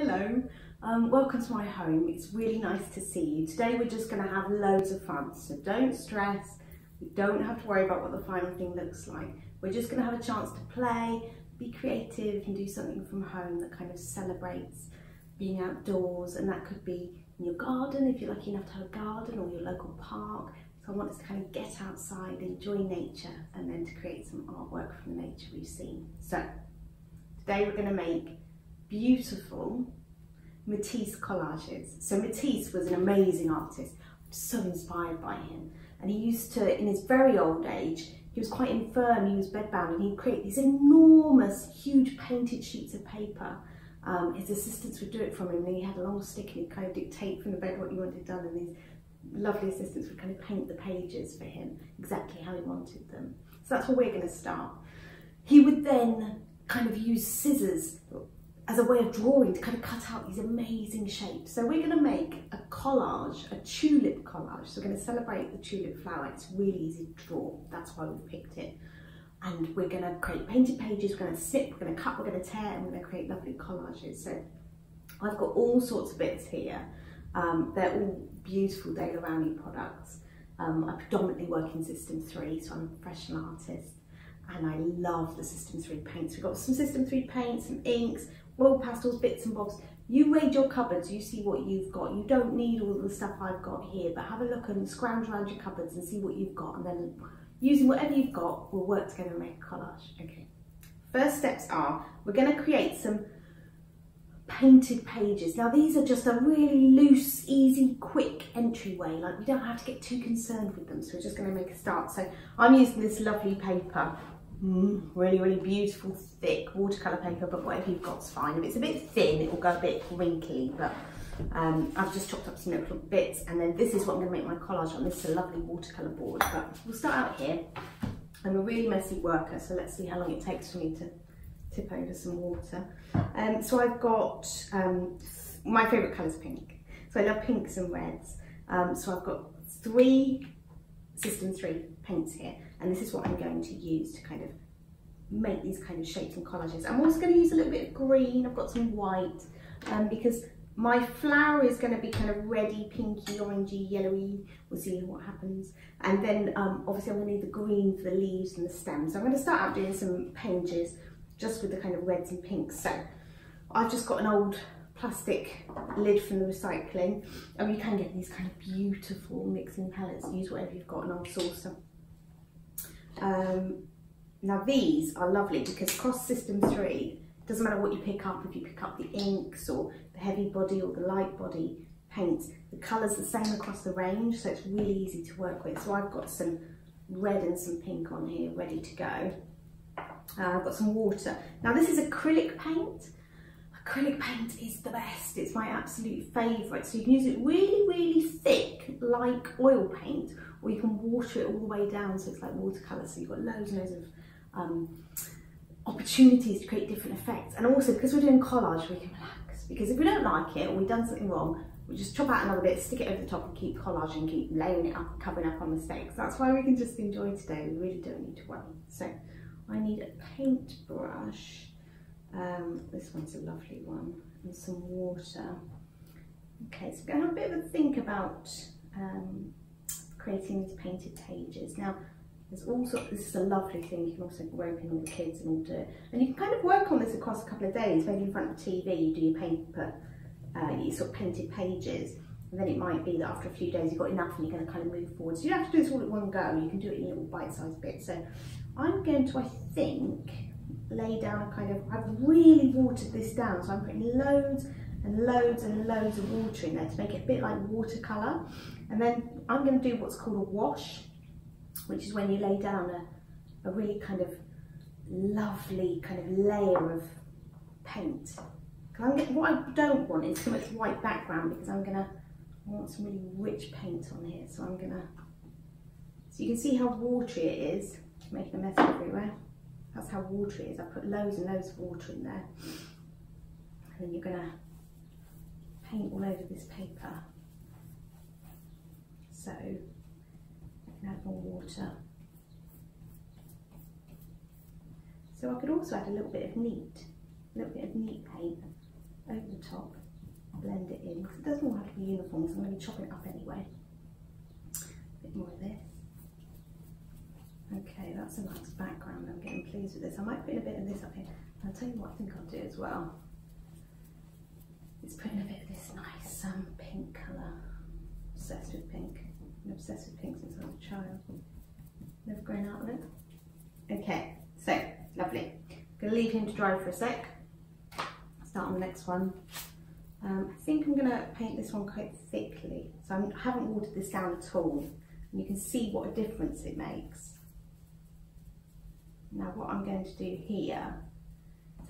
Hello, um, welcome to my home. It's really nice to see you. Today we're just going to have loads of fun, so don't stress. We don't have to worry about what the final thing looks like. We're just going to have a chance to play, be creative and do something from home that kind of celebrates being outdoors and that could be in your garden if you're lucky enough to have a garden or your local park. So I want us to kind of get outside, enjoy nature and then to create some artwork from the nature we've seen. So today we're going to make beautiful Matisse collages. So Matisse was an amazing artist, I'm so inspired by him. And he used to, in his very old age, he was quite infirm, he was bedbound, and he'd create these enormous, huge painted sheets of paper. Um, his assistants would do it from him, and he had a long stick and he'd kind of dictate from the bed what he wanted done, and these lovely assistants would kind of paint the pages for him exactly how he wanted them. So that's where we're going to start. He would then kind of use scissors as a way of drawing to kind of cut out these amazing shapes. So we're going to make a collage, a tulip collage. So we're going to celebrate the tulip flower. It's really easy to draw. That's why we picked it. And we're going to create painted pages. We're going to snip, we're going to cut, we're going to tear, and we're going to create lovely collages. So I've got all sorts of bits here. Um, they're all beautiful Daler Rowney products. Um, I predominantly work in System 3, so I'm a professional artist and I love the System 3 paints. We've got some System 3 paints, some inks, oil pastels, bits and bobs. You raid your cupboards, you see what you've got. You don't need all the stuff I've got here, but have a look and scrounge around your cupboards and see what you've got. And then using whatever you've got, we'll work together and make a collage. Okay. First steps are, we're gonna create some painted pages. Now these are just a really loose, easy, quick entryway. Like we don't have to get too concerned with them. So we're just gonna make a start. So I'm using this lovely paper really, really beautiful, thick watercolour paper, but whatever you've got's fine. If it's a bit thin, it will go a bit wrinkly, but um, I've just chopped up some little bits, and then this is what I'm going to make my collage on. This is a lovely watercolour board, but we'll start out here. I'm a really messy worker, so let's see how long it takes for me to tip over some water. Um, so I've got, um, my favourite colour is pink. So I love pinks and reds. Um, so I've got three System 3 paints here and this is what I'm going to use to kind of make these kind of shapes and collages. I'm also going to use a little bit of green, I've got some white um, because my flower is going to be kind of reddy, pinky, orangey, yellowy. We'll see what happens. And then um, obviously I'm going to need the green for the leaves and the stems. So I'm going to start out doing some pages just with the kind of reds and pinks. So I've just got an old plastic lid from the recycling and you can get these kind of beautiful mixing palettes use whatever you've got an old saucer um, now these are lovely because cross system 3 doesn't matter what you pick up if you pick up the inks or the heavy body or the light body paints the colours the same across the range so it's really easy to work with so I've got some red and some pink on here ready to go uh, I've got some water now this is acrylic paint acrylic paint is the best. It's my absolute favourite. So you can use it really, really thick, like oil paint, or you can water it all the way down so it's like watercolour. So you've got loads and loads of um, opportunities to create different effects. And also, because we're doing collage, we can relax. Because if we don't like it or we've done something wrong, we just chop out another bit, stick it over the top and keep collaging, keep layering it up, covering up on mistakes. That's why we can just enjoy today. We really don't need to worry. So I need a paintbrush um, this one's a lovely one. And some water. Okay, so we're going to have a bit of a think about um, creating these painted pages. Now, there's all also, this is a lovely thing, you can also rope in all the kids and all do it. And you can kind of work on this across a couple of days, maybe in front of the TV, you do your paper, uh, your sort of painted pages. And then it might be that after a few days you've got enough and you're going to kind of move forward. So you don't have to do this all at one go, you can do it in little bite-sized bits. So I'm going to, I think, lay down a kind of, I've really watered this down, so I'm putting loads and loads and loads of water in there to make it a bit like watercolour. And then I'm going to do what's called a wash, which is when you lay down a, a really kind of lovely kind of layer of paint. Get, what I don't want is too much white background because I'm going to want some really rich paint on here. So I'm going to, so you can see how watery it is, making a mess everywhere. That's how watery it is. I put loads and loads of water in there. And then you're going to paint all over this paper. So I can add more water. So I could also add a little bit of neat, a little bit of neat paint over the top. blend it in. It doesn't all have to be uniform, so I'm going to be chopping it up anyway. A bit more of this. Okay, that's a nice background. I'm getting pleased with this. I might put a bit of this up here. I'll tell you what I think I'll do as well. It's putting a bit of this nice um, pink colour. Obsessed with pink. I'm obsessed with pink since I was a child. Never grown out of it. Okay, so lovely. Gonna leave him to dry for a sec. Start on the next one. Um, I think I'm gonna paint this one quite thickly. So I'm, I haven't watered this down at all. And you can see what a difference it makes. Now what I'm going to do here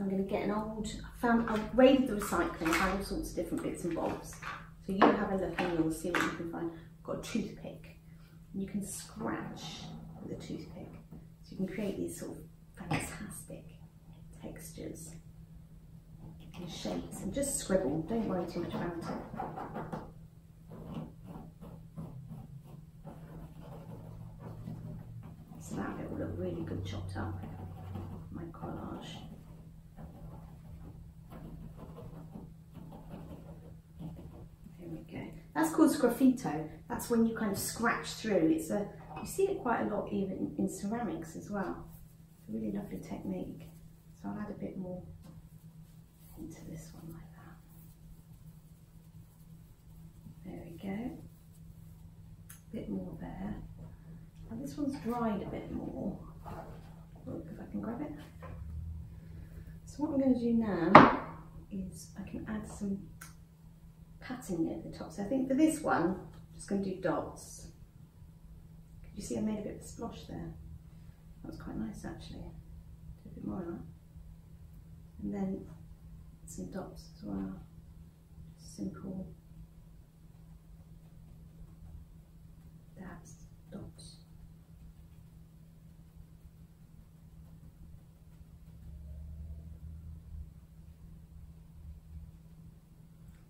I'm going to get an old, I found, I raided the recycling, I found all sorts of different bits and bobs. So you have a look and you'll see what you can find. I've got a toothpick. And you can scratch with a toothpick. So you can create these sort of fantastic textures and shapes and just scribble. Don't worry too much about it. So that bit will look really good chopped up, my collage. There we go. That's called sgraffito. That's when you kind of scratch through. It's a you see it quite a lot even in ceramics as well. It's a really lovely technique. So I'll add a bit more into this one like that. There we go. A bit more there. And this one's dried a bit more. Look if I can grab it. So what I'm going to do now is I can add some patting at the top. So I think for this one, I'm just going to do dots. Could you see I made a bit of a splosh there? That was quite nice actually. Do a bit more of that. And then some dots as well. Simple dabs, dots.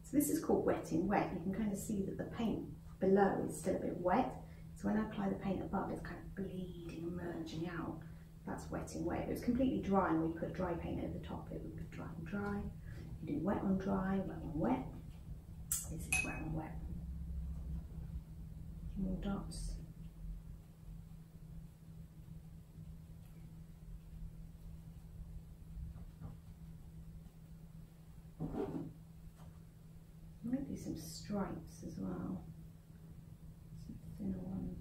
So this is called wet in wet. You can kind of see that the paint below is still a bit wet. So when I apply the paint above, it's kind of bleeding and merging out. That's wet in wet. If it was completely dry and we put dry paint over the top, it would be dry and dry. You do wet on dry, wet on wet. This is wet on wet. More dots. Might be some stripes as well. Some thinner ones.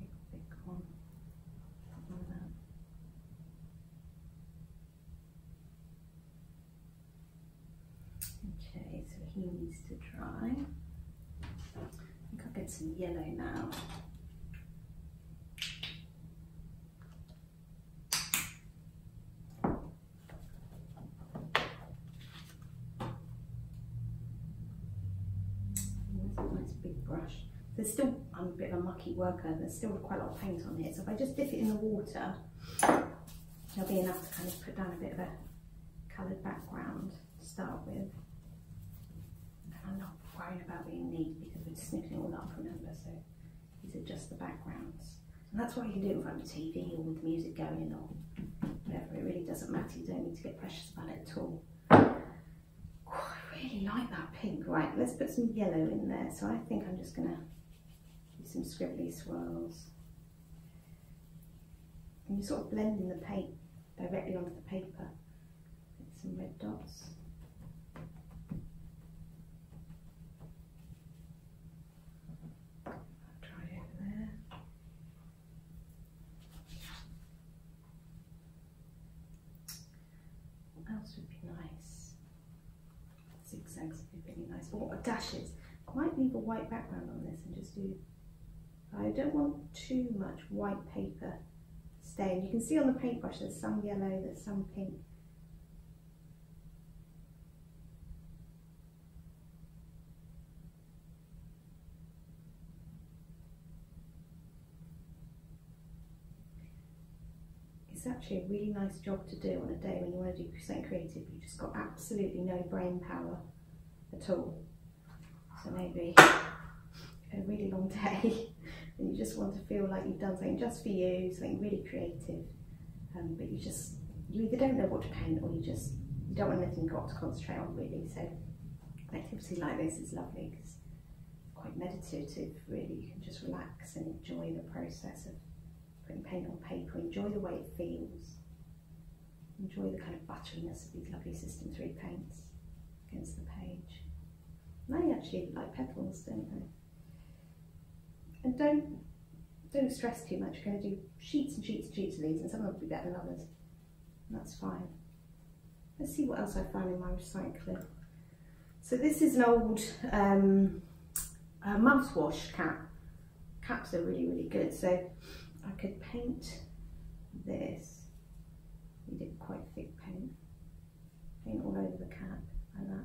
Big, big one. Like that. Okay, so he needs to dry. I think I'll get some yellow now. That's a nice big brush. There's still, I'm a bit of a mucky worker, there's still quite a lot of paint on here. So if I just dip it in the water, there'll be enough to kind of put down a bit of a coloured background to start with. And I'm not worrying about being neat because we're snipping it all up, remember? So these are just the backgrounds. And that's what you can do in front of TV or with music going or whatever. It really doesn't matter. You don't need to get precious about it at all. Really like that pink. Right, let's put some yellow in there. So I think I'm just to do some scribbly swirls. And you're sort of blending the paint directly onto the paper. Get some red dots. Try it over there. What else would be nice? Zigzags would be really nice. Or dashes. I might leave a white background on this and just do. I don't want too much white paper stain. You can see on the paintbrush there's some yellow, there's some pink. It's actually a really nice job to do on a day when you want to do something creative. You've just got absolutely no brain power at all. So maybe a really long day and you just want to feel like you've done something just for you, something really creative. Um, but you just, you either don't know what to paint or you just, you don't want anything got to concentrate on really. So an activity like this is lovely because it's quite meditative really. You can just relax and enjoy the process of putting paint on paper, enjoy the way it feels, enjoy the kind of butteriness of these lovely System 3 paints against the page. They actually like petals, don't they? And don't don't stress too much. To do sheets and sheets and sheets of these, and some of them will be better than others. And that's fine. Let's see what else I found in my recycling. So this is an old um, uh, mouthwash cap. Caps are really, really good. So I could paint this. Need it quite thick paint. Paint all over the cap like that.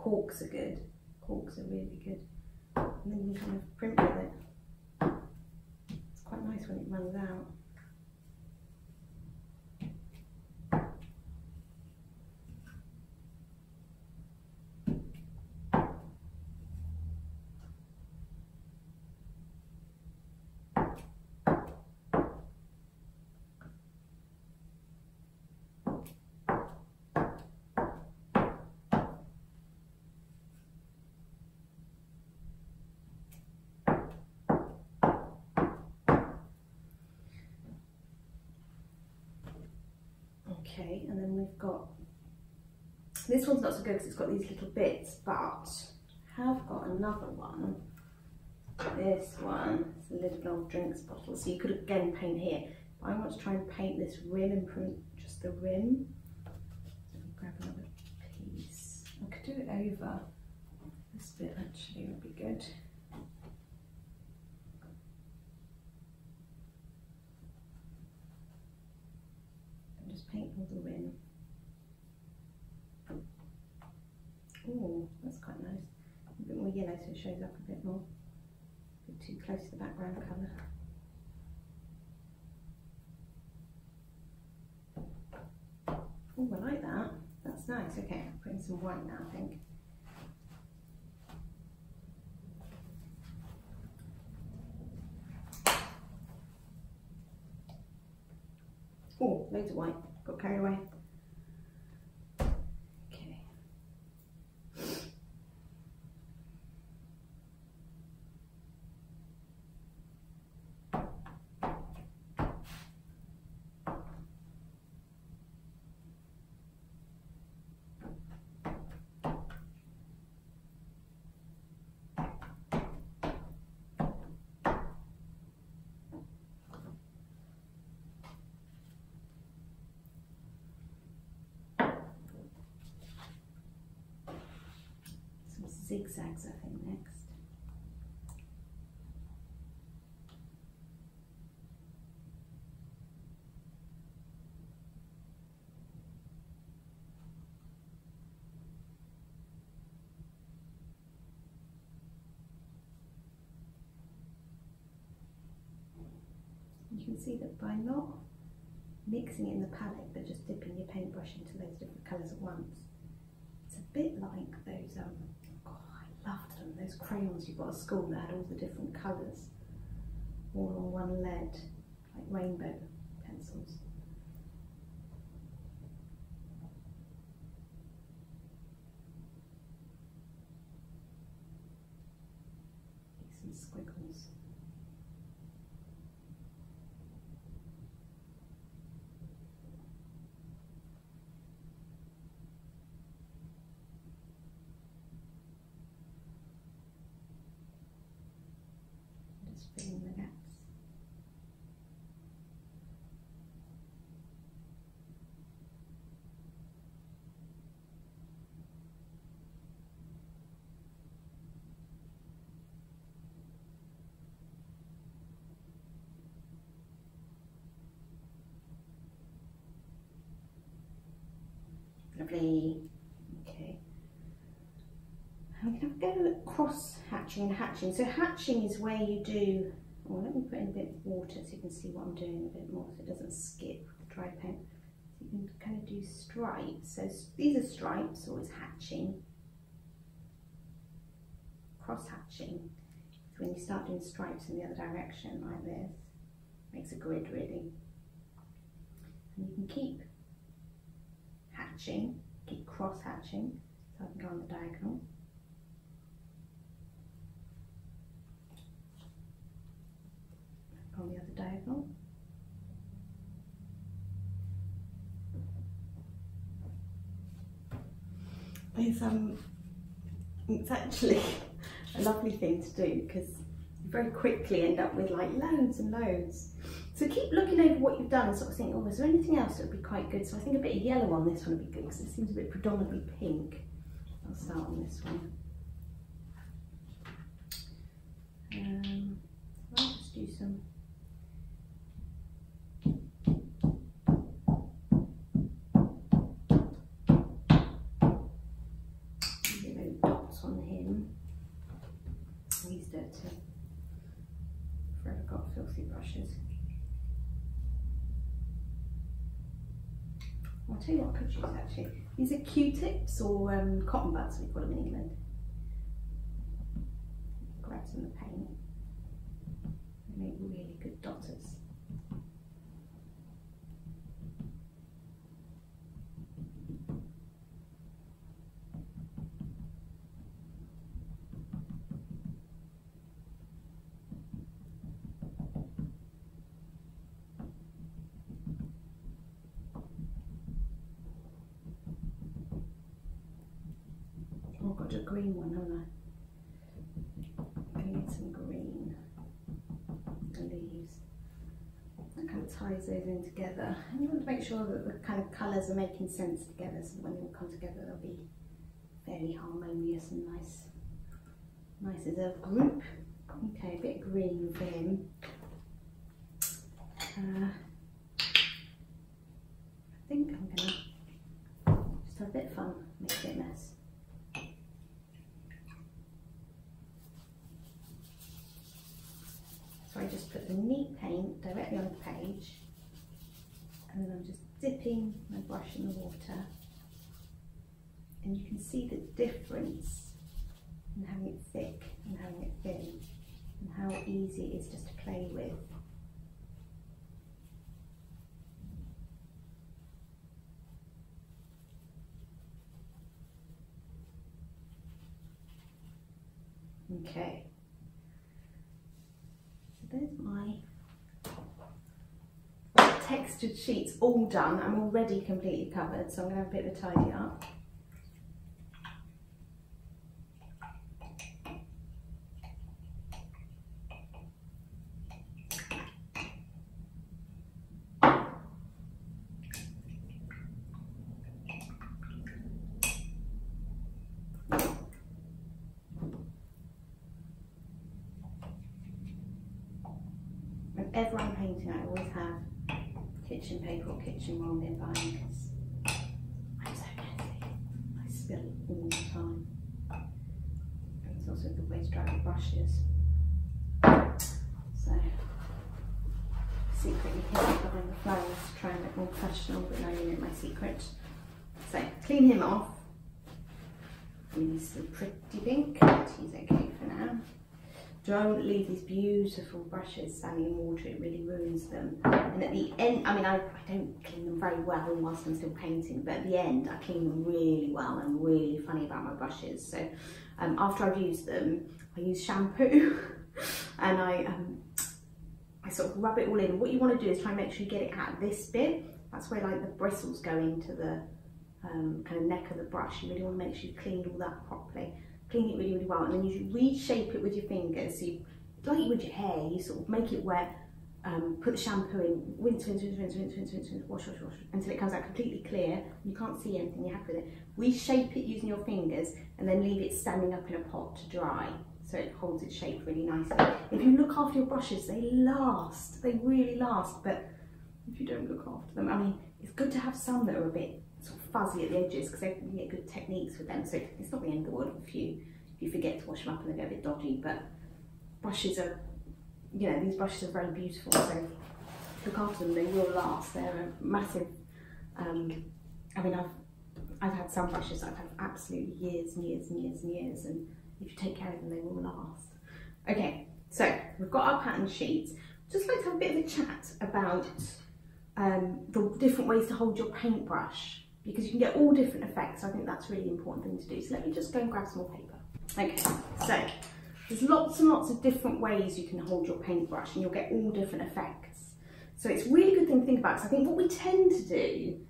Corks are good. Corks are really good. And then you kind of print with it. It's quite nice when it runs out. Okay, and then we've got, this one's not so good because it's got these little bits, but I have got another one. This one, it's a little old drinks bottle, so you could again paint here. But I want to try and paint this rim and print just the rim. So grab another piece. I could do it over this bit actually would be good. Paint the rim. Oh, that's quite nice. A bit more yellow so it shows up a bit more. A bit too close to the background colour. Oh, I like that. That's nice. Okay, I'm putting some white now, I think. Oh, loads of white got carried away. Okay. Zigzags I think next. You can see that by not mixing in the palette but just dipping your paintbrush into those different colours at once, it's a bit like those um, those crayons you got at school that had all the different colours, all on one lead, like rainbow pencils. Some squiggles. filling the gaps. Lovely. Okay. I'm to go cross hatching and hatching. So hatching is where you do, well let me put in a bit of water so you can see what I'm doing a bit more so it doesn't skip the dry paint. So you can kind of do stripes. So these are stripes always hatching. Cross hatching so when you start doing stripes in the other direction like this. Makes a grid really. And you can keep hatching, keep cross hatching, so I can go on the diagonal. On the other diagonal. It's, um, it's actually a lovely thing to do because you very quickly end up with like loads and loads. So keep looking over what you've done and sort of think, oh, is there anything else that would be quite good? So I think a bit of yellow on this one would be good because it seems a bit predominantly pink. I'll start on this one. Um, I'll just do some dots on him. He's dirty. Forever got filthy brushes. I'll tell you what I could use actually. These are Q-tips or um, cotton buds, we call them in England. Grab some of the paint. They make really good dotters. Oh, I've got a green one, haven't I? I'm gonna get some green leaves. That kind of those in together. And you want to make sure that the kind of colours are making sense together so when they all come together they'll be fairly harmonious and nice. Nice as a group. Okay, a bit green for him. Uh, I think I'm gonna just have a bit of fun, make a bit of mess. So I just put the neat paint directly on the page and then I'm just dipping my brush in the water and you can see the difference in having it thick and having it thin and how easy it is just to play with. Okay, so there's my textured sheets all done. I'm already completely covered, so I'm going to have a bit of a tidy up. Whenever I'm painting, I always have kitchen paper or kitchen roll nearby because I'm so messy. I spill all the time. And it's also a good way to dry the brushes. So, secretly hidden behind the flowers to try and look more professional, but now you know my secret. So, clean him off. He's still pretty pink, but he's okay for now. Don't leave these beautiful brushes standing in water, it really ruins them. And at the end, I mean, I, I don't clean them very well whilst I'm still painting, but at the end, I clean them really well. I'm really funny about my brushes. So um, after I've used them, I use shampoo and I, um, I sort of rub it all in. What you want to do is try and make sure you get it at this bit. That's where like the bristles go into the um, kind of neck of the brush. You really want to make sure you've cleaned all that properly clean it really, really well, and then you reshape it with your fingers. So you, like with your hair, you sort of make it wet, um, put the shampoo in, rinse, rinse, rinse, rinse, rinse, rinse, rinse, rinse, wash, wash, wash, until it comes out completely clear. You can't see anything, you're happy with it. Reshape it using your fingers, and then leave it standing up in a pot to dry. So it holds its shape really nicely. If you look after your brushes, they last, they really last, but if you don't look after them, I mean, it's good to have some that are a bit sort of fuzzy at the edges because they can get good techniques with them. So it's not the end of the world if you if you forget to wash them up and they get a bit dodgy. But brushes are, you know, these brushes are very beautiful. So look after them; they will last. They're a massive. Um, I mean, I've I've had some brushes I've had absolutely years and years and years and years, and if you take care of them, they will last. Okay, so we've got our pattern sheets. Just like to have a bit of a chat about um, the different ways to hold your paintbrush because you can get all different effects. I think that's a really important thing to do. So let me just go and grab some more paper. Okay, so there's lots and lots of different ways you can hold your paintbrush and you'll get all different effects. So it's a really good thing to think about because I think what we tend to do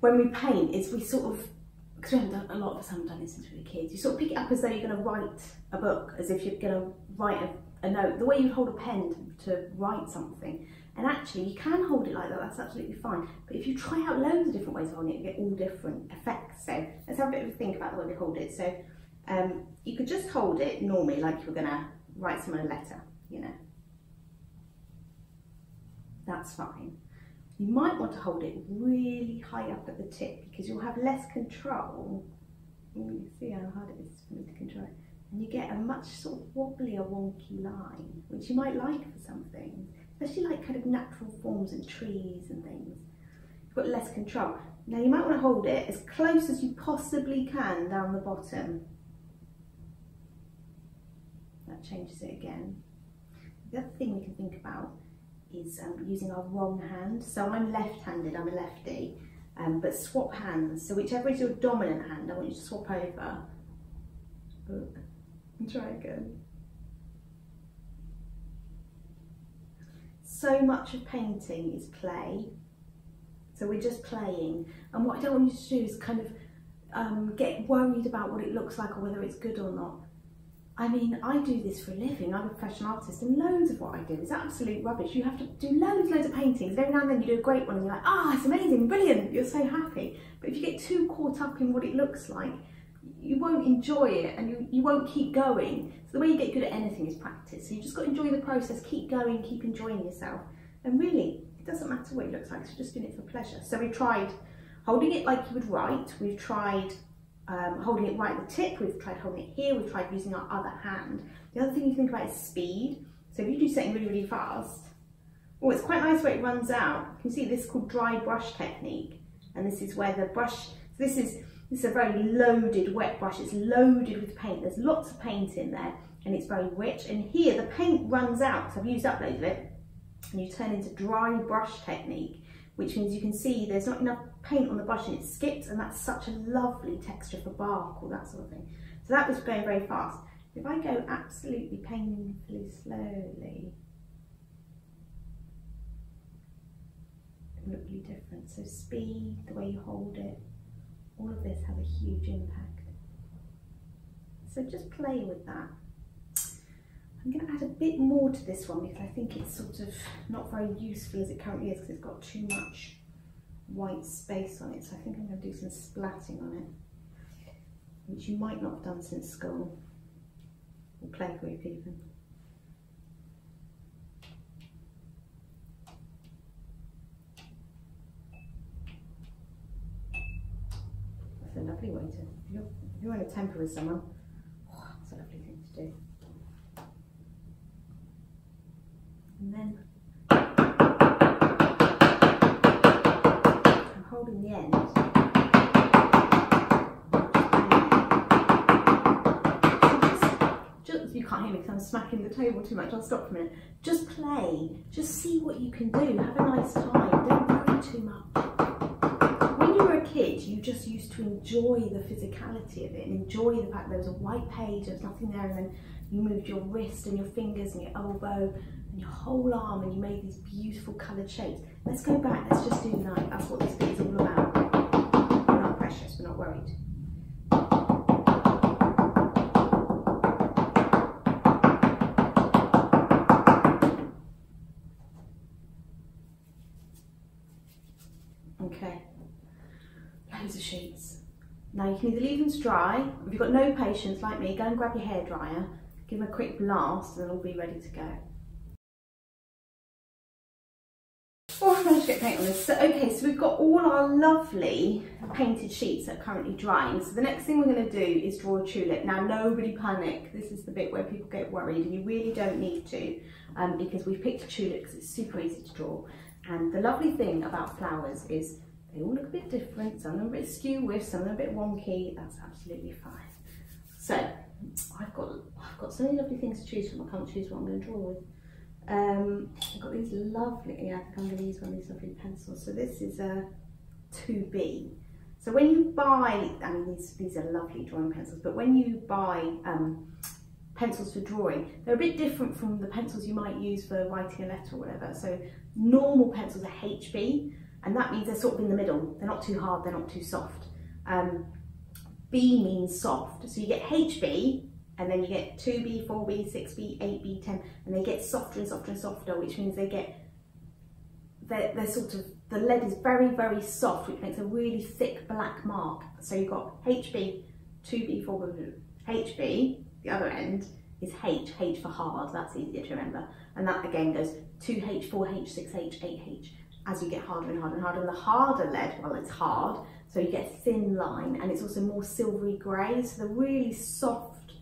when we paint is we sort of, because we haven't done, a lot of us haven't done this since we were kids, you sort of pick it up as though you're going to write a book, as if you're going to write a, a note, the way you hold a pen to, to write something. And actually, you can hold it like that, that's absolutely fine. But if you try out loads of different ways of holding it, you get all different effects. So let's have a bit of a think about the way we hold it. So um, you could just hold it normally, like you were going to write someone a letter, you know. That's fine. You might want to hold it really high up at the tip because you'll have less control. You see how hard it is for me to control it. And you get a much sort of wobbly or wonky line, which you might like for some things especially like kind of natural forms and trees and things. You've got less control. Now you might want to hold it as close as you possibly can down the bottom. That changes it again. The other thing we can think about is um, using our wrong hand. So I'm left-handed, I'm a lefty, um, but swap hands. So whichever is your dominant hand, I want you to swap over. And try again. So much of painting is play. So we're just playing. And what I don't want you to do is kind of um, get worried about what it looks like or whether it's good or not. I mean, I do this for a living. I'm a professional artist and loads of what I do is absolute rubbish. You have to do loads loads of paintings. Every now and then you do a great one and you're like, ah, oh, it's amazing, brilliant. You're so happy. But if you get too caught up in what it looks like, you won't enjoy it and you, you won't keep going. So the way you get good at anything is practice. So you just got to enjoy the process, keep going, keep enjoying yourself. And really, it doesn't matter what it looks like, you're just doing it for pleasure. So we tried holding it like you would write, we've tried um, holding it right at the tip, we've tried holding it here, we've tried using our other hand. The other thing you think about is speed. So if you do something really, really fast, oh, it's quite nice where it runs out. You can see this is called dry brush technique. And this is where the brush, so this is this is a very loaded wet brush. It's loaded with paint. There's lots of paint in there and it's very rich. And here the paint runs out. So I've used up loads of it. And you turn into dry brush technique, which means you can see there's not enough paint on the brush and it skips. And that's such a lovely texture for bark or that sort of thing. So that was going very fast. If I go absolutely painfully slowly, it look really different. So speed, the way you hold it, all of this has a huge impact. So just play with that. I'm going to add a bit more to this one because I think it's sort of not very useful as it currently is because it's got too much white space on it. So I think I'm going to do some splatting on it, which you might not have done since school or playgroup even. A lovely way to, if you're, if you're in a temper with someone, oh, it's a lovely thing to do. And then I'm holding the end. You can't hear me because I'm smacking the table too much. I'll stop for a minute. Just play. Just see what you can do. Have a nice time. Don't worry too much kid, you just used to enjoy the physicality of it and enjoy the fact there was a white page, there was nothing there, and then you moved your wrist and your fingers and your elbow and your whole arm and you made these beautiful coloured shapes. Let's go back, let's just do night. That's what this bit is all about. We're not precious, we're not worried. Okay loads of sheets. Now you can either leave them to dry, if you've got no patience like me, go and grab your hair dryer, give them a quick blast and they'll be ready to go. Oh, I managed to get paint on this. So, okay, so we've got all our lovely painted sheets that are currently drying. So the next thing we're going to do is draw a tulip. Now, nobody panic. This is the bit where people get worried and you really don't need to um, because we've picked a tulip because it's super easy to draw. And the lovely thing about flowers is they all look a bit different, some them a bit skew with, some them a bit wonky, that's absolutely fine. So, I've got I've got so many lovely things to choose from, I can't choose what I'm going to draw with. Um, I've got these lovely, yeah, I think I'm going to use one of these lovely pencils. So this is a 2B. So when you buy, I mean, these, these are lovely drawing pencils, but when you buy um, pencils for drawing, they're a bit different from the pencils you might use for writing a letter or whatever. So normal pencils are HB, and that means they're sort of in the middle. They're not too hard, they're not too soft. Um, B means soft. So you get HB, and then you get 2B, 4B, 6B, 8B, 10, and they get softer and softer and softer, which means they get, they're, they're sort of, the lead is very, very soft, which makes a really thick black mark. So you've got HB, 2B, 4B, HB, the other end is H, H for hard, that's easier to remember. And that again goes 2H, 4H, 6H, 8H as you get harder and harder and harder. And the harder lead, well, it's hard, so you get thin line and it's also more silvery grey. So the really soft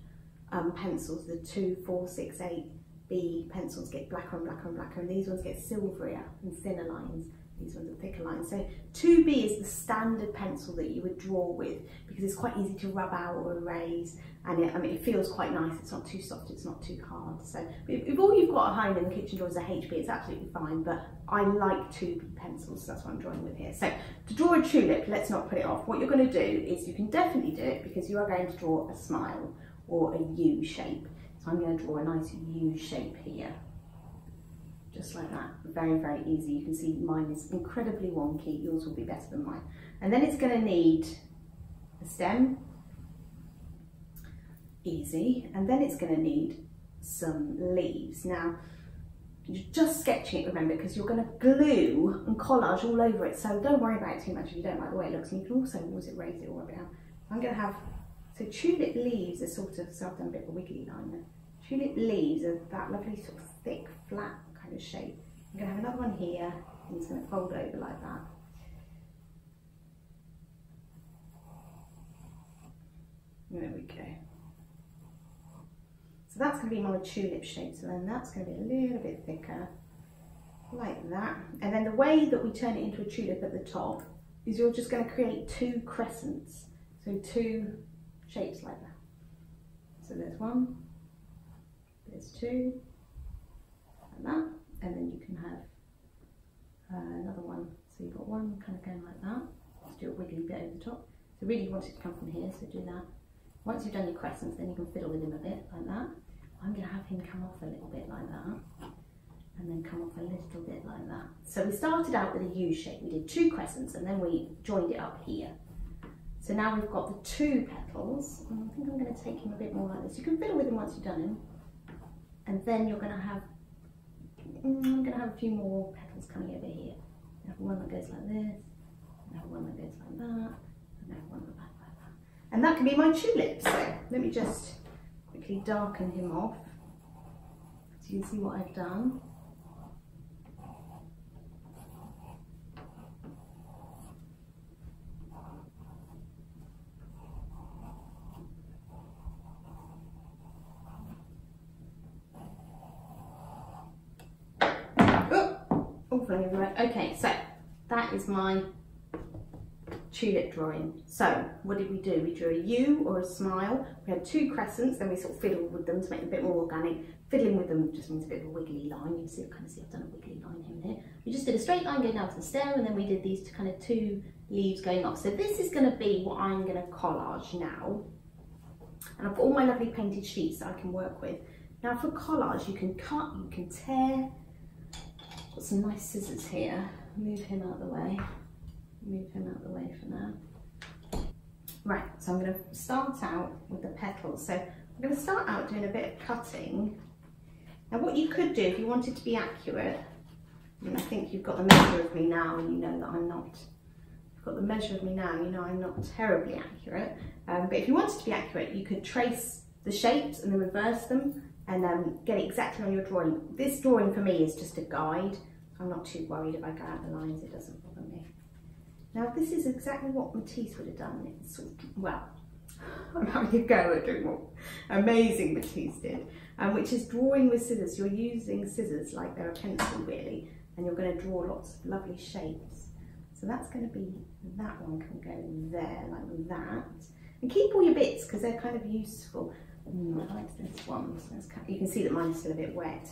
um, pencils, the 2, 4, 6, 8 B pencils get blacker and blacker and blacker, and these ones get silverier and thinner lines. These ones are thicker lines. So 2B is the standard pencil that you would draw with because it's quite easy to rub out or erase and it, I mean, it feels quite nice. It's not too soft, it's not too hard. So if, all you've got at home in the kitchen drawer is a HB, it's absolutely fine, but I like 2B pencils, so that's what I'm drawing with here. So to draw a tulip, let's not put it off. What you're going to do is you can definitely do it because you are going to draw a smile or a U shape. So I'm going to draw a nice U shape here just like that. Very, very easy. You can see mine is incredibly wonky. Yours will be better than mine. And then it's going to need a stem. Easy. And then it's going to need some leaves. Now, you're just sketching it, remember, because you're going to glue and collage all over it. So don't worry about it too much if you don't like the way it looks. And you can also erase it or rub it out. I'm going to have, so tulip leaves are sort of, so I've done a bit of a wiggly line there. Tulip leaves are that lovely sort of thick, flat kind of shape. I'm going to have another one here and it's going to fold over like that. There we go. So that's going to be my tulip shape. So then that's going to be a little bit thicker, like that. And then the way that we turn it into a tulip at the top is you're just going to create two crescents. So two shapes like that. So there's one, there's two, like that and then you can have uh, another one. So you've got one kind of going like that. Just do a wiggly bit over the top. So really you want it to come from here, so do that. Once you've done your crescents, then you can fiddle with him a bit like that. I'm going to have him come off a little bit like that and then come off a little bit like that. So we started out with a U shape. We did two crescents and then we joined it up here. So now we've got the two petals. I think I'm going to take him a bit more like this. You can fiddle with him once you've done him. And then you're going to have Mm, I'm going to have a few more petals coming over here. I have one that goes like this, I have one that goes like that, and I have one that like that. And that can be my tulip. So let me just quickly darken him off so you can see what I've done. Okay, so that is my tulip drawing. So what did we do? We drew a U or a smile. We had two crescents, then we sort of fiddled with them to make them a bit more organic. Fiddling with them just means a bit of a wiggly line. You can see, kind of see I've done a wiggly line here and. We just did a straight line going down to the stem and then we did these kind of two leaves going off. So this is going to be what I'm going to collage now. And I've got all my lovely painted sheets that I can work with. Now for collage, you can cut, you can tear, Got some nice scissors here. Move him out of the way. Move him out of the way for now. Right, so I'm going to start out with the petals. So I'm going to start out doing a bit of cutting. Now what you could do if you wanted to be accurate, mean I think you've got the measure of me now and you know that I'm not, you've got the measure of me now, you know I'm not terribly accurate. Um, but if you wanted to be accurate, you could trace the shapes and then reverse them and um, get it exactly on your drawing. This drawing for me is just a guide. I'm not too worried if I go out the lines, it doesn't bother me. Now this is exactly what Matisse would have done. It's sort of, well, I'm having a go at doing what amazing Matisse did, um, which is drawing with scissors. You're using scissors like they're a pencil really, and you're going to draw lots of lovely shapes. So that's going to be, that one can go there like that. And keep all your bits because they're kind of useful. Mm, I like this one. So you can see that mine is still a bit wet.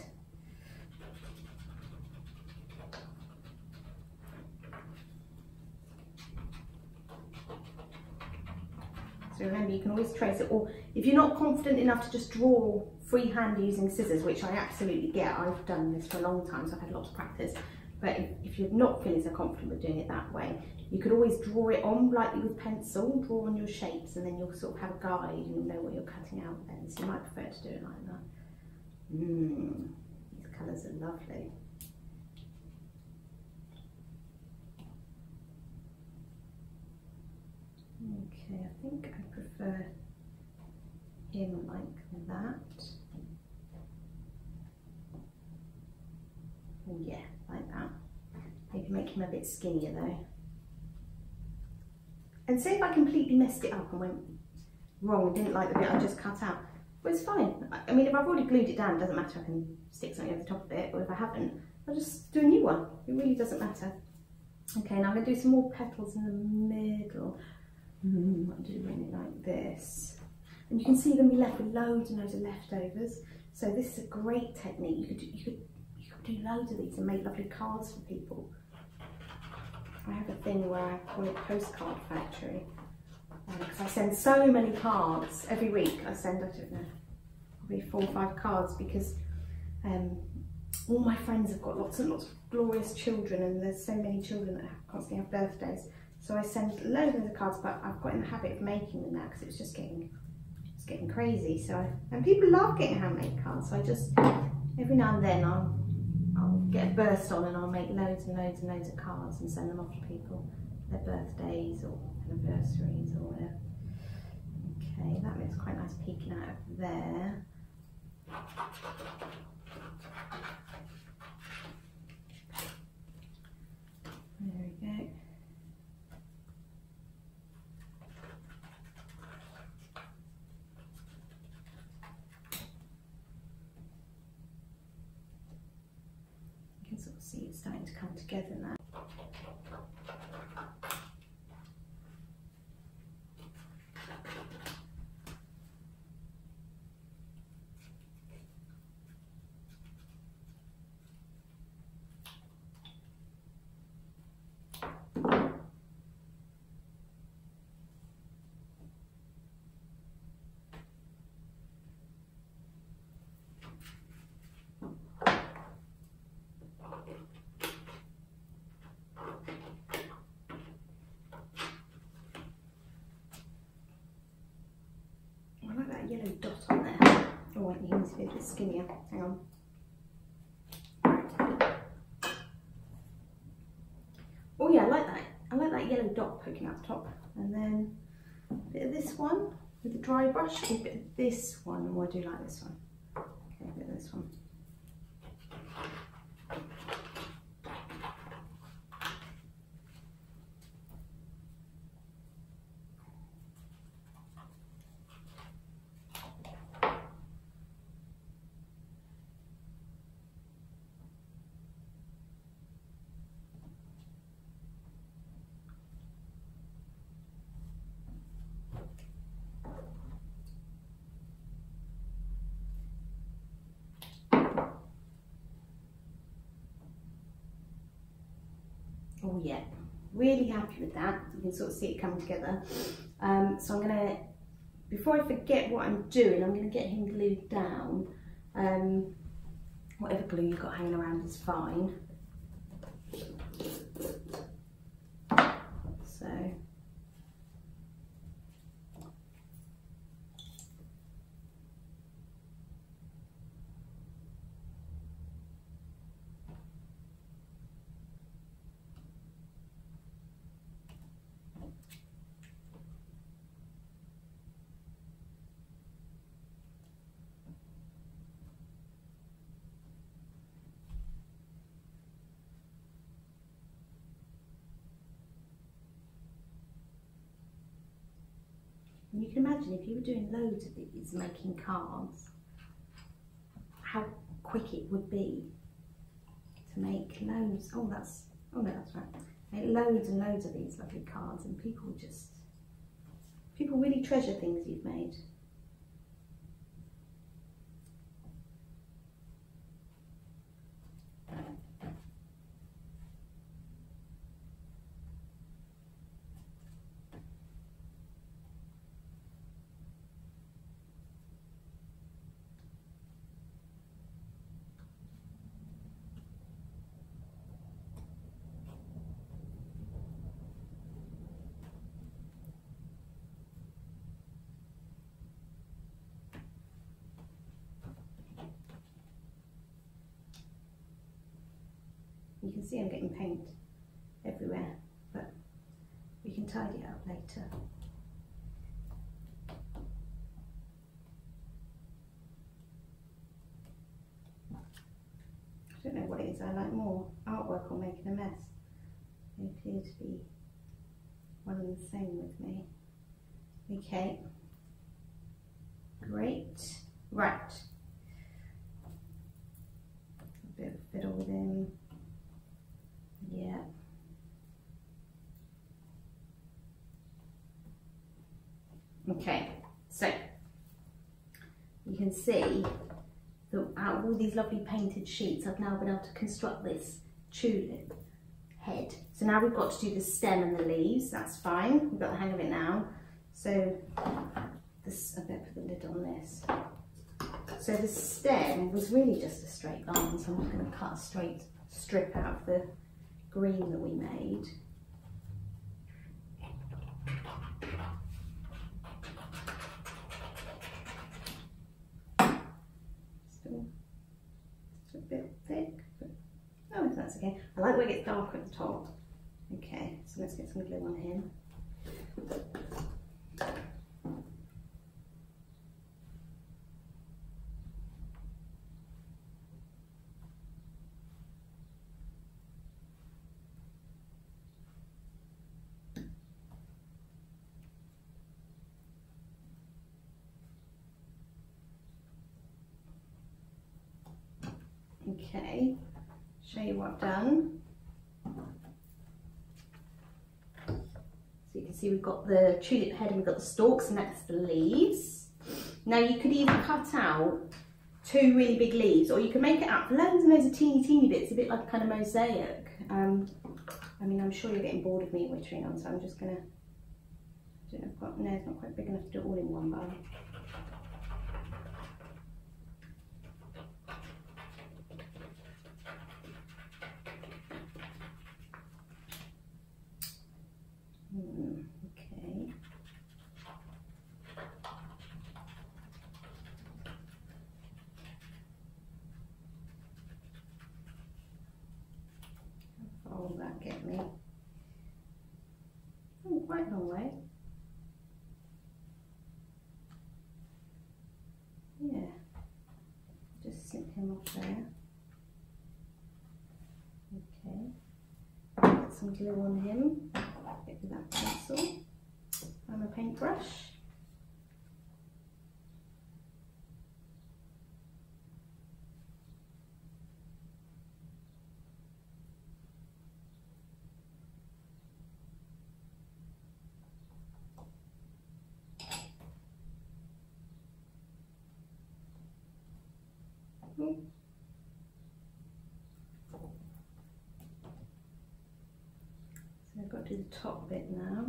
So remember, you can always trace it, or if you're not confident enough to just draw freehand using scissors, which I absolutely get, I've done this for a long time, so I've had lots of practice, but if, if you're not feeling so confident with doing it that way, you could always draw it on lightly with pencil, draw on your shapes, and then you'll sort of have a guide and you'll know what you're cutting out then. So you might prefer to do it like that. Mmm, these colours are lovely. Okay, I think I prefer him like that. Oh, yeah, like that. Maybe make him a bit skinnier though. And say if I completely messed it up and went wrong and didn't like the bit I just cut out, but it's fine. I mean, if I've already glued it down, it doesn't matter, I can stick something over the top of it, or if I haven't, I'll just do a new one. It really doesn't matter. Okay, now I'm going to do some more petals in the middle. Mm, I'm doing it like this. And you can see them be left with loads and loads of leftovers. So this is a great technique. You could, you could, you could do loads of these and make lovely cards for people. I have a thing where I call it Postcard Factory because um, I send so many cards every week. I send, I don't know, probably four or five cards because um, all my friends have got lots and lots of glorious children and there's so many children that constantly have birthdays. So I send loads of cards, but I've got in the habit of making them now because it's just getting it's getting crazy. So I, and people love getting handmade cards. So I just every now and then I'll I'll get a burst on and I'll make loads and loads and loads of cards and send them off to people, their birthdays or anniversaries or whatever. Okay, that looks quite nice peeking out of. There we go. See it's starting to come together now. Yellow dot on there. Oh, it needs to be a bit skinnier. Hang on. Oh yeah, I like that. I like that yellow dot poking out the top. And then a bit of this one with a dry brush, a bit of this one, and oh, I do like this one. Okay, a bit of this one. Yeah, really happy with that. You can sort of see it coming together. Um, so I'm gonna, before I forget what I'm doing, I'm gonna get him glued down. Um, whatever glue you've got hanging around is fine. And you can imagine if you were doing loads of these, making cards, how quick it would be to make loads. Oh, that's, oh no, that's right. Make loads and loads of these lovely cards and people just, people really treasure things you've made. You can see I'm getting paint everywhere, but we can tidy it up later. I don't know what it is I like more, artwork or making a mess. They appear to be one and the same with me. Okay, great, right. A bit of fiddle yeah. Okay, so you can see that out of all these lovely painted sheets, I've now been able to construct this tulip head. So now we've got to do the stem and the leaves, that's fine, we've got the hang of it now. So this, I better put the lid on this. So the stem was really just a straight line, so I'm just going to cut a straight strip out of the green that we made. Still, a bit thick, but oh, that's okay. I like where it gets darker at the top. Okay, so let's get some glue on him. Okay, show you what I've done. So you can see we've got the tulip head and we've got the stalks and that's the leaves. Now you could either cut out two really big leaves or you can make it up loads and loads of teeny teeny bits, It's a bit like a kind of mosaic. Um, I mean, I'm sure you're getting bored of me wittering on, so I'm just gonna, I don't know, I've got, no, it's not quite big enough to do all in one bow. Hmm, okay. How far will that get me? Oh, quite a long way. Yeah. Just snip him off there. Okay. Some glue on him get that pencil and a paintbrush. So I've got to do the top bit now.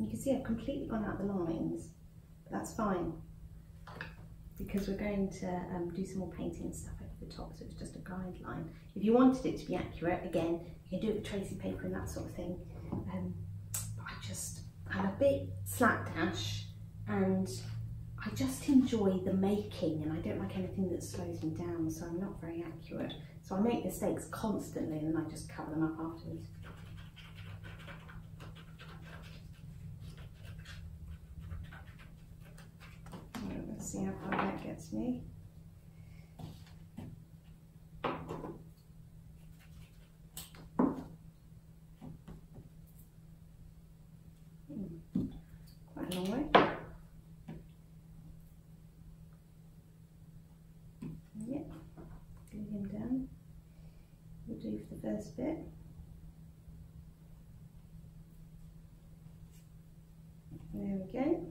You can see I've completely gone out the lines, but that's fine because we're going to um, do some more painting and stuff over the top, so it's just a guideline. If you wanted it to be accurate, again, you can do it with tracing paper and that sort of thing. Um, but I just, I'm a bit slapdash and I just enjoy the making and I don't like anything that slows me down, so I'm not very accurate. So I make mistakes constantly and then I just cover them up afterwards. Let's see how far that gets me. Hmm, Quite a way. Yep, glue him down. We'll do for the first bit. There we go.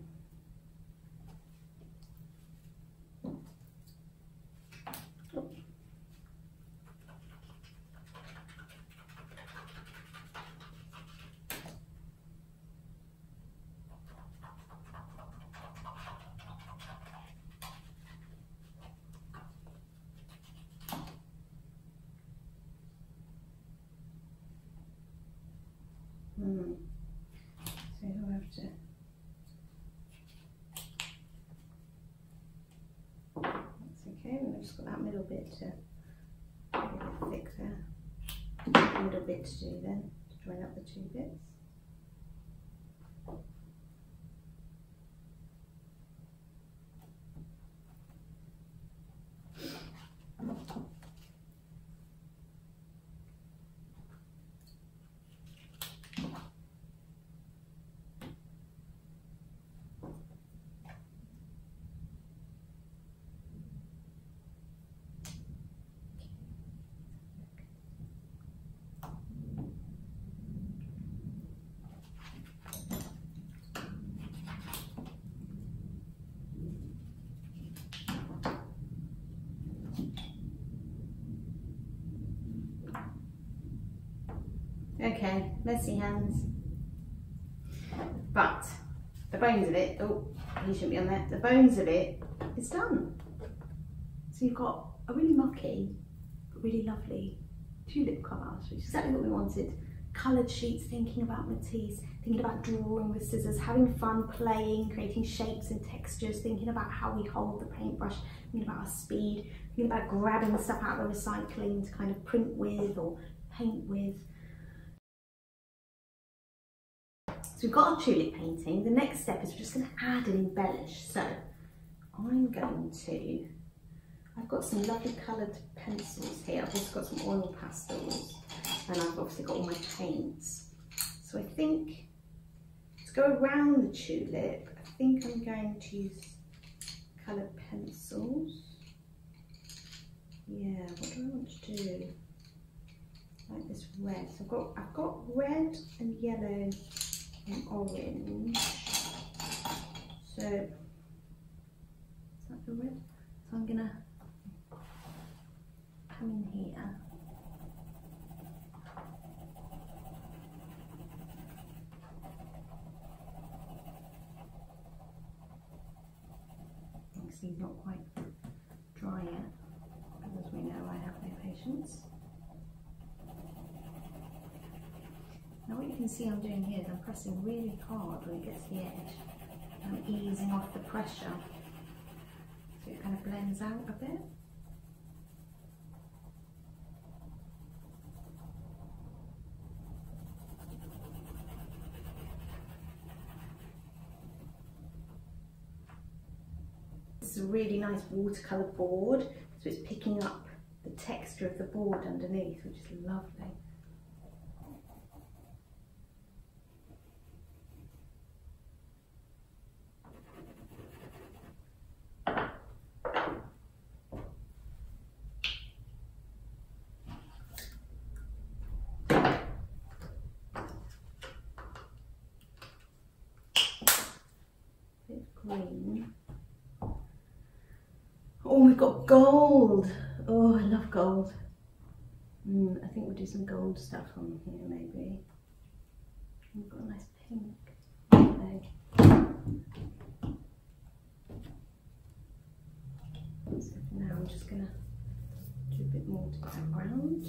Hmm. So I have to. That's We've just got that middle bit to a bit thick there. Middle bit to do then to join up the two bits. Okay, messy hands. But the bones of it, oh, he shouldn't be on there. The bones of it, it is done. So you've got a really mucky, but really lovely tulip collage, which is exactly what we wanted. Coloured sheets, thinking about Matisse, thinking about drawing with scissors, having fun playing, creating shapes and textures, thinking about how we hold the paintbrush, thinking about our speed, thinking about grabbing stuff out of the recycling to kind of print with or paint with. So we've got our tulip painting. The next step is we're just going to add and embellish. So I'm going to, I've got some lovely coloured pencils here. I've also got some oil pastels and I've obviously got all my paints. So I think to go around the tulip, I think I'm going to use coloured pencils. Yeah, what do I want to do? Like this red. So I've got I've got red and yellow and orange. So, is that the red? So I'm gonna come in here. Obviously not quite dry yet, because as we know I have no patience. Now what you can see I'm doing here is I'm pressing really hard when it gets to the edge. I'm easing off the pressure so it kind of blends out a bit. This is a really nice watercolour board, so it's picking up the texture of the board underneath, which is lovely. Green. Oh, we've got gold. Oh, I love gold. Mm, I think we'll do some gold stuff on here maybe. We've got a nice pink. So now I'm just going to do a bit more to the background.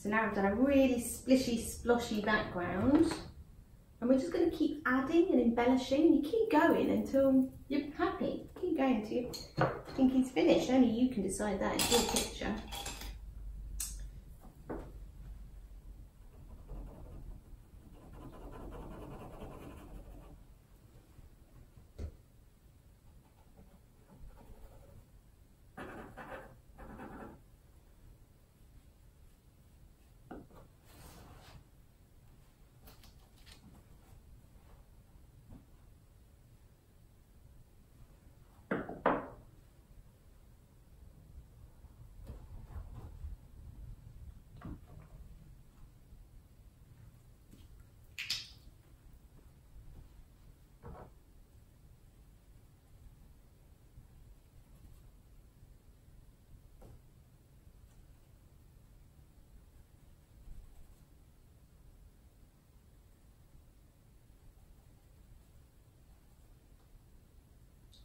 So now I've done a really splishy, sploshy background. And we're just going to keep adding and embellishing. You keep going until you're happy. Keep going until you think it's finished. Only you can decide that. It's your picture.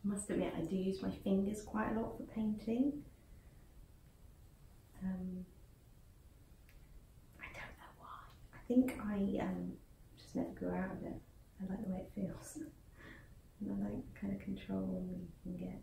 Must admit I do use my fingers quite a lot for painting. Um, I don't know why. I think I um, just never grew out of it. I like the way it feels. and I like the kind of control you can get.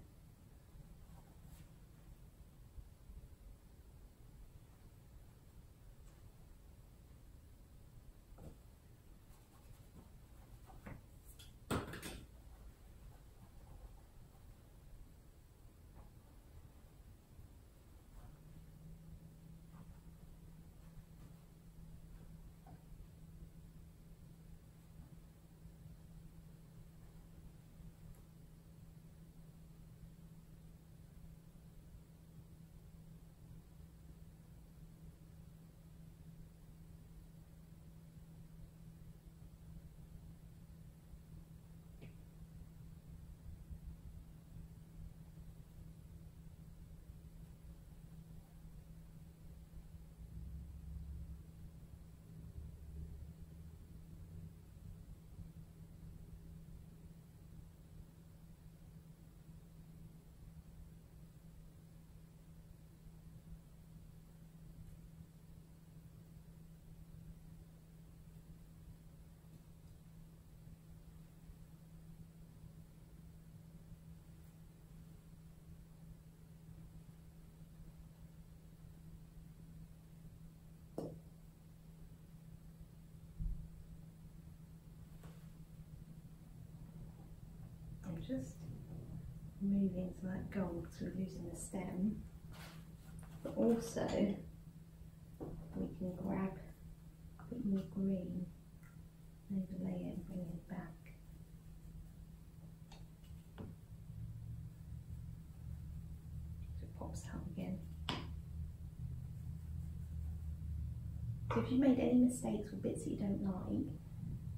Just moving to that gold because we're losing the stem. But also we can grab a bit more green, overlay it and bring it back. So it pops out again. If you made any mistakes or bits that you don't like,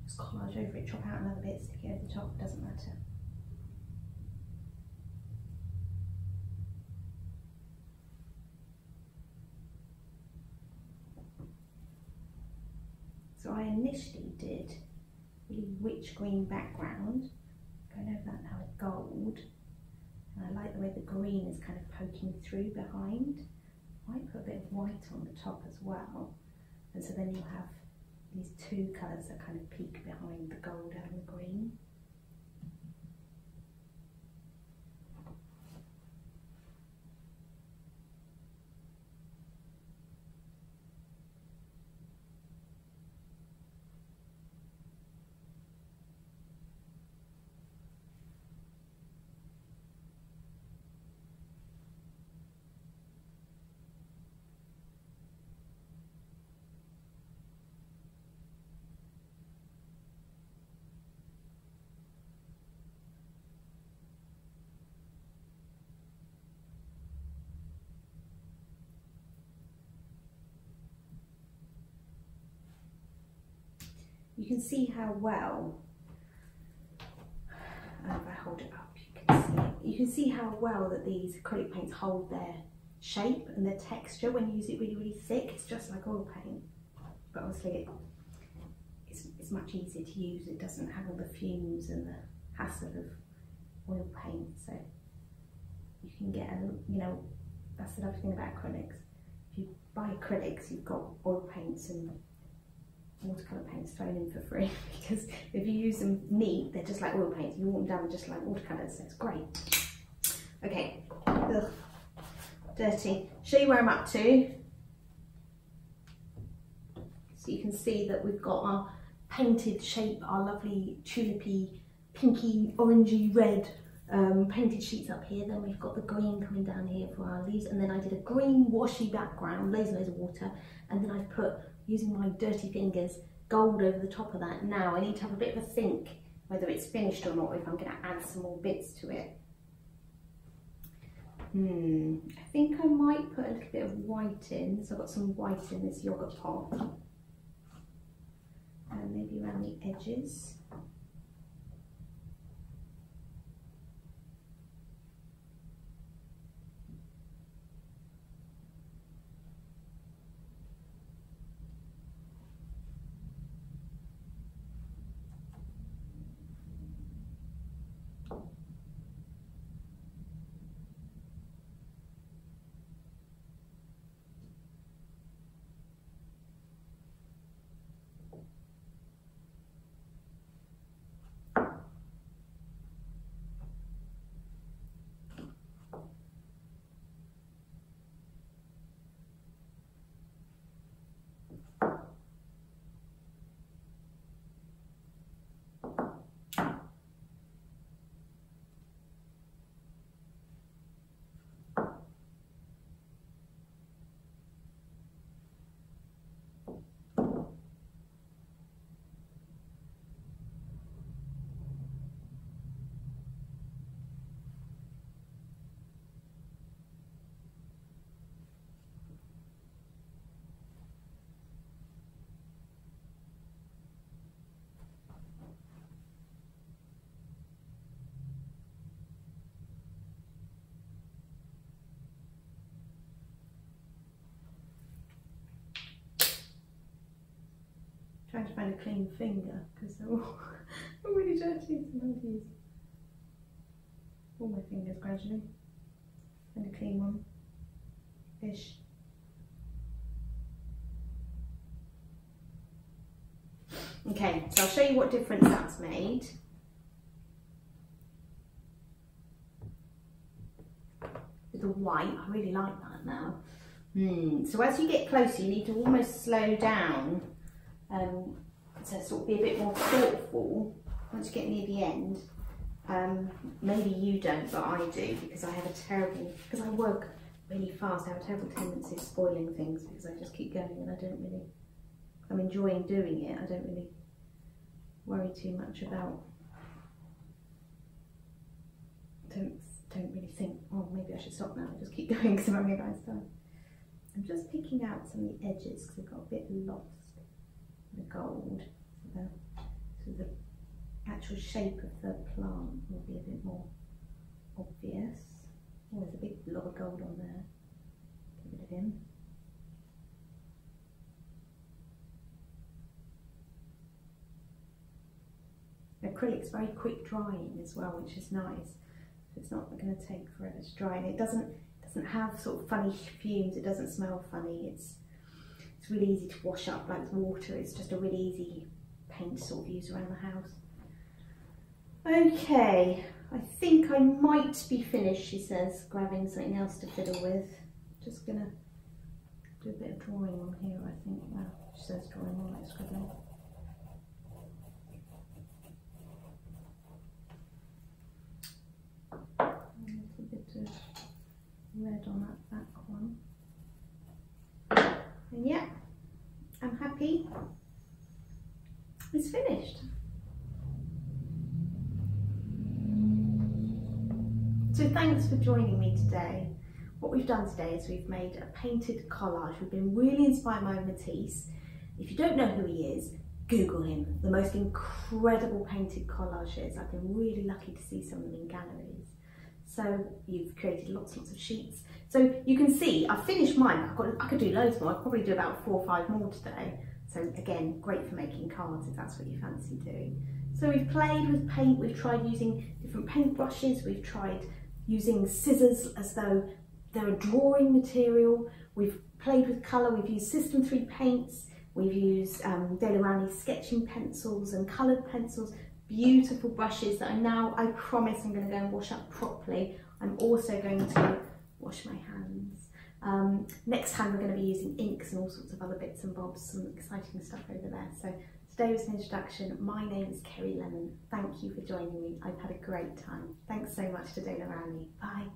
just collage over it, chop out another bit, stick it over the top, doesn't matter. I initially did really rich green background, going over that now with gold. And I like the way the green is kind of poking through behind. I might put a bit of white on the top as well. And so then you'll have these two colours that kind of peek behind the gold and the green. You can see how well, um, if I hold it up, you can see. You can see how well that these acrylic paints hold their shape and their texture when you use it really, really thick. It's just like oil paint, but obviously it, it's, it's much easier to use. It doesn't have all the fumes and the hassle of oil paint, so you can get a, you know, that's the lovely thing about acrylics. If you buy acrylics, you've got oil paints and watercolour paints thrown in for free because if you use them neat, they're just like oil paints. You walk them down just like watercolours, so it's great. Okay, Ugh. dirty. Show you where I'm up to. So you can see that we've got our painted shape, our lovely tulipy, pinky, orangey red um, painted sheets up here. Then we've got the green coming down here for our leaves. And then I did a green washy background, loads and loads of water. And then I've put, using my dirty fingers, gold over the top of that. Now I need to have a bit of a think whether it's finished or not, if I'm going to add some more bits to it. Hmm, I think I might put a little bit of white in. So I've got some white in this yogurt pot. And maybe around the edges. Trying to find a clean finger because they're all really dirty. Sometimes use all my fingers gradually. Find a clean one. Ish. Okay, so I'll show you what difference that's made. With the white, I really like that now. Mm. So as you get closer, you need to almost slow down um, to sort of be a bit more thoughtful once you get near the end. Um, maybe you don't, but I do because I have a terrible, because I work really fast, I have a terrible tendency of spoiling things because I just keep going and I don't really, I'm enjoying doing it, I don't really worry too much about, don't, don't really think, oh maybe I should stop now, I just keep going because I'm nice time. I'm just picking out some of the edges because they've got a bit lost the gold. So the, so the actual shape of the plant will be a bit more obvious. Oh, there's a big blob of gold on there. Get rid of him. Acrylic's very quick drying as well, which is nice. It's not going to take forever to dry, and it doesn't doesn't have sort of funny fumes. It doesn't smell funny. It's it's really easy to wash up like water. It's just a really easy paint to sort of use around the house. Okay, I think I might be finished, she says, grabbing something else to fiddle with. Just gonna do a bit of drawing on here, I think. Well, she says drawing on like scribbling. A bit of red on that back one. And yeah, I'm happy. It's finished. So thanks for joining me today. What we've done today is we've made a painted collage. We've been really inspired by Matisse. If you don't know who he is, Google him. The most incredible painted collages. I've been really lucky to see some of them in galleries. So you've created lots and lots of sheets. So you can see I've finished mine. I've got, I could do loads more. I'll probably do about four or five more today. So again, great for making cards if that's what you fancy doing. So we've played with paint. We've tried using different paint brushes. We've tried using scissors as though they're a drawing material. We've played with colour, we've used System 3 paints, we've used um, sketching pencils and coloured pencils, beautiful brushes that I now, I promise I'm going to go and wash up properly. I'm also going to wash my hands. Um, next time we're going to be using inks and all sorts of other bits and bobs, some exciting stuff over there. So today was an introduction. My name is Kerry Lemon. Thank you for joining me. I've had a great time. Thanks so much to Daler Rowney. Bye.